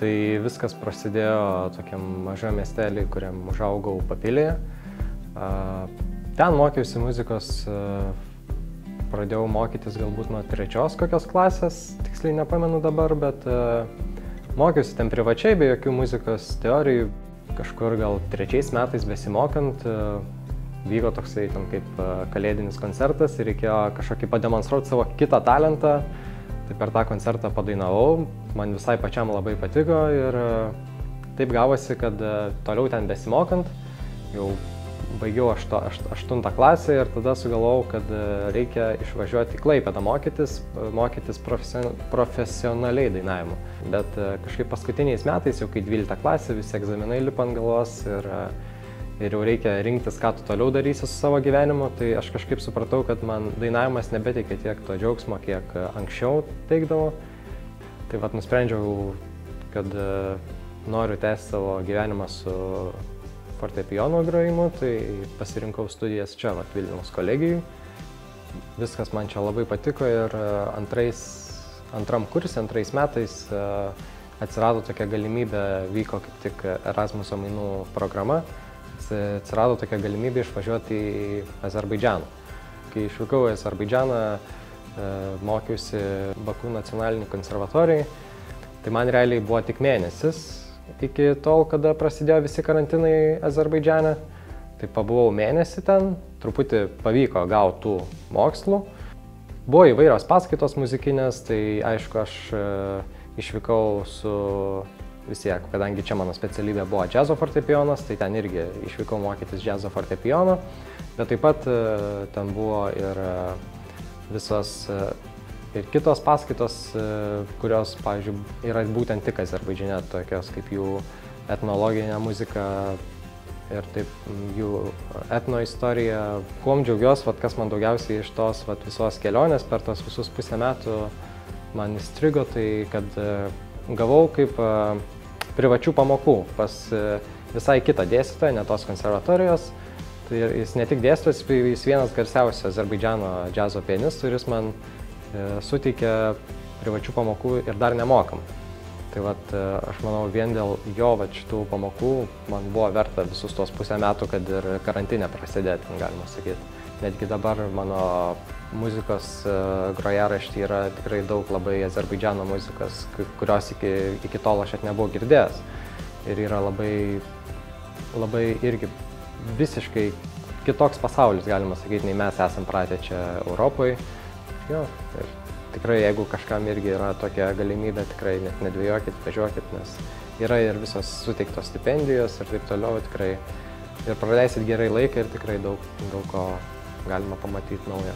viskas prasidėjo tokiam mažam miestelį, kuriam užaugau papilėje. Ten mokiausi muzikos, pradėjau mokytis galbūt nuo trečios kokios klasės, tiksliai nepamenu dabar, bet mokiausi ten privačiai, be jokių muzikos teorijų. Kažkur gal trečiais metais besimokant, vyko toksai tam kaip kalėdinis koncertas ir reikėjo kažkokį pademonstruoti savo kitą talentą Tai per tą koncertą padainavau, man visai pačiam labai patiko ir e, taip gavosi, kad e, toliau ten besimokant, jau baigiau ašto, ašt, aštuntą klasę ir tada sugalvojau, kad e, reikia išvažiuoti į Klaipėdą mokytis, mokytis profesion, profesionaliai dainavimu. Bet kažkaip paskutiniais metais, jau kai 12 klasė, visi egzaminai lipa ant galvos ir uh, ir jau reikia rinktis, ką tu toliau darysi su savo gyvenimu, tai aš kažkaip supratau, kad man dainavimas nebeteikia tiek to džiaugsmo, kiek anksčiau teikdavo. Tai vad nusprendžiau, kad e, noriu tęsti savo gyvenimą su fortepijono grojimu, tai pasirinkau studijas čia, vat, Vilniaus kolegijų. Viskas man čia labai patiko ir e, antrais, antram kursė, antrais metais e, atsirado tokia galimybė, vyko kaip tik Erasmuso mainų programa atsirado tokia galimybė išvažiuoti į Azerbaidžianą. Kai išvykau į Azerbaidžianą, e, mokiausi Bakų nacionalinį konservatorijai, tai man realiai buvo tik mėnesis iki tol, kada prasidėjo visi karantinai Azerbaidžiane. Tai pabuvau mėnesį ten, truputį pavyko gauti tų mokslų. Buvo įvairios paskaitos muzikinės, tai aišku, aš e, išvykau su vis tiek, kadangi čia mano specialybė buvo džiazo fortepijonas, tai ten irgi išvykau mokytis džiazo fortepijono, bet taip pat e, ten buvo ir e, visos e, ir kitos paskaitos, kurios, pavyzdžiui, yra būtent tik Azerbaidžiane, tokios kaip jų etnologinė muzika ir taip jų etno istorija. Kuom džiaugiuosi, vat, kas man daugiausiai iš tos vat, visos kelionės per tos visus pusę metų man įstrigo, tai kad gavau kaip privačių pamokų pas e, visai kitą dėstytoją, ne tos konservatorijos. Tai jis ne tik dėstytojas, jis vienas garsiausių Azerbaidžiano džiazo pianistų ir jis man e, suteikė privačių pamokų ir dar nemokam. Tai vat, e, aš manau, vien dėl jo vat, šitų pamokų man buvo verta visus tos pusę metų, kad ir karantinė prasidėti, galima sakyti. Netgi dabar mano muzikos e, grojaraštį yra tikrai daug labai Azerbaidžiano muzikos, kurios iki, iki tol aš net nebuvau girdėjęs. Ir yra labai, labai irgi visiškai kitoks pasaulis, galima sakyti, nei mes esam pratę čia Europoje. Jo, ir tikrai jeigu kažkam irgi yra tokia galimybė, tikrai net nedvėjokit, važiuokit, nes yra ir visos suteiktos stipendijos ir taip toliau, tikrai ir praleisit gerai laiką ir tikrai daug, daug ko galima pamatyti naujo.